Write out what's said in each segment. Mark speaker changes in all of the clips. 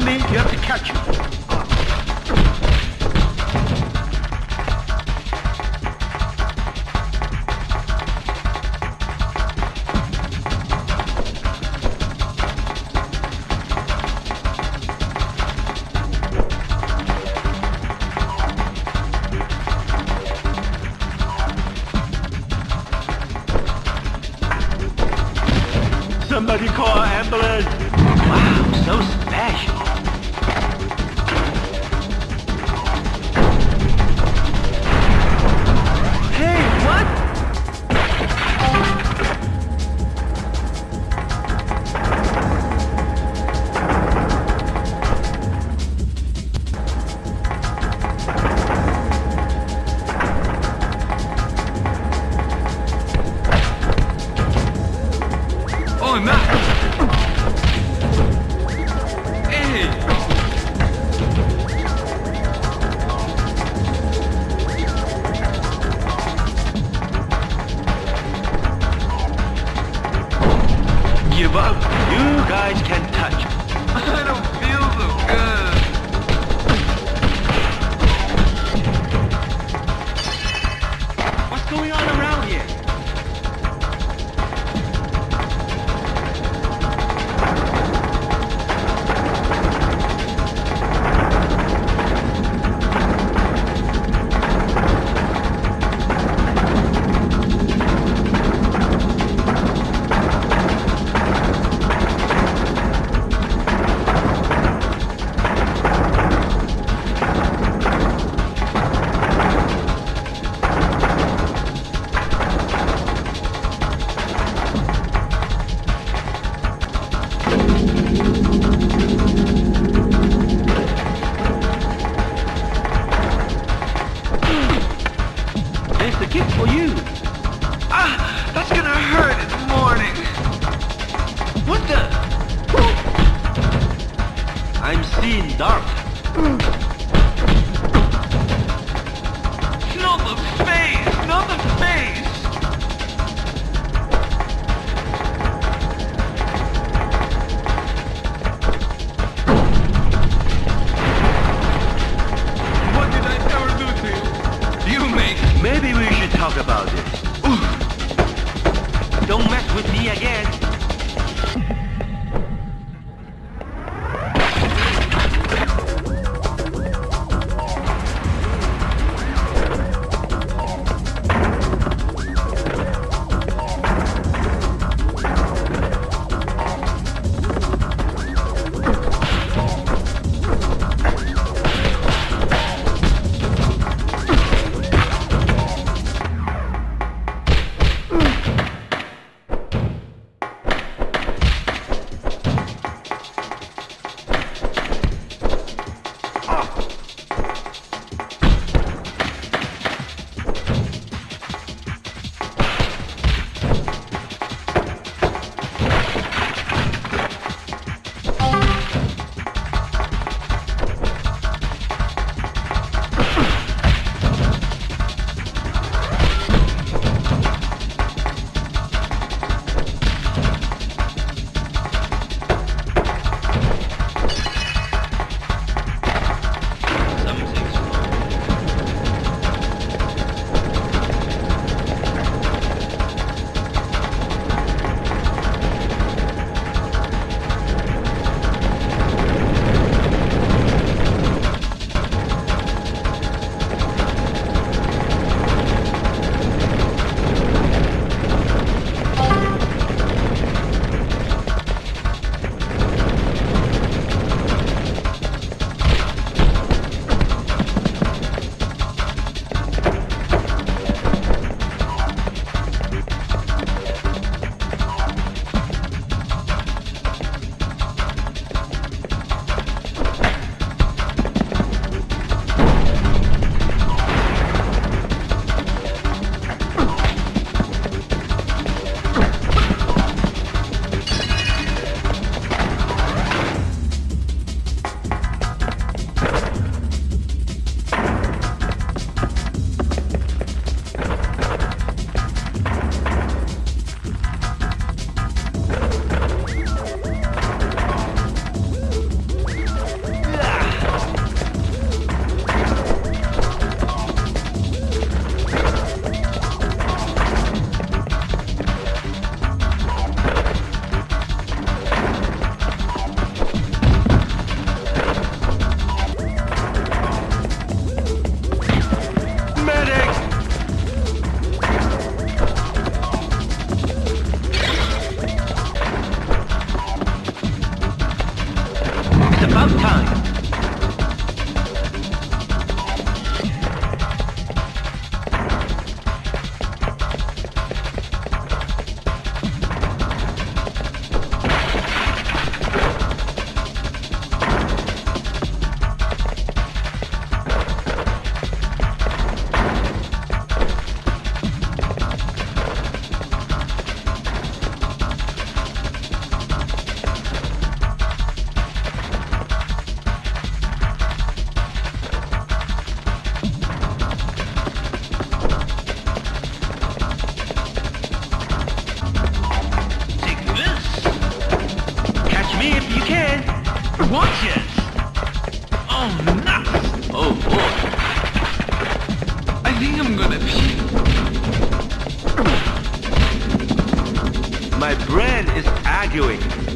Speaker 1: You have to catch him. Somebody call ambulance. Wow, so special. give up, you guys can touch.
Speaker 2: I don't
Speaker 1: arguing.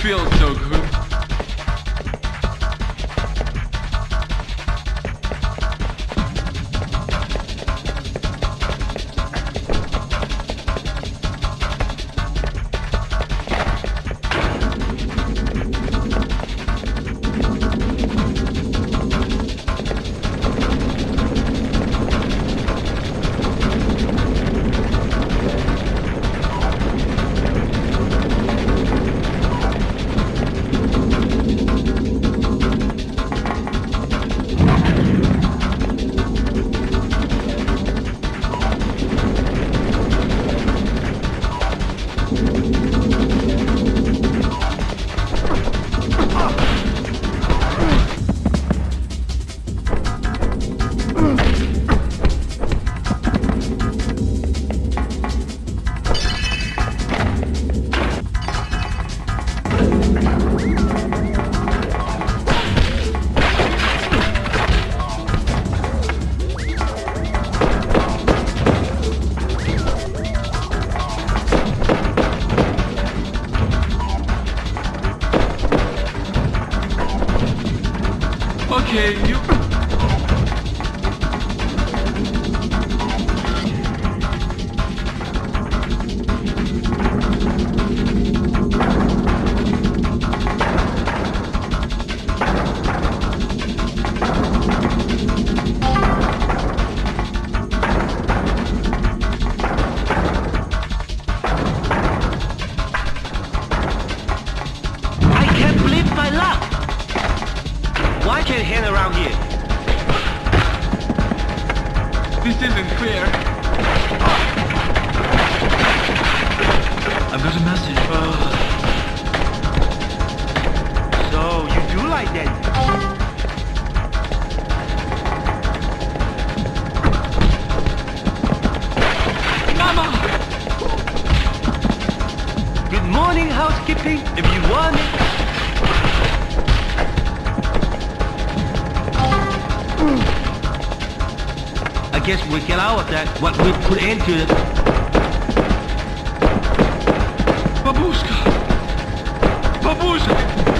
Speaker 2: Feel so good.
Speaker 1: That. What we put into it.
Speaker 2: Babushka! Babushka!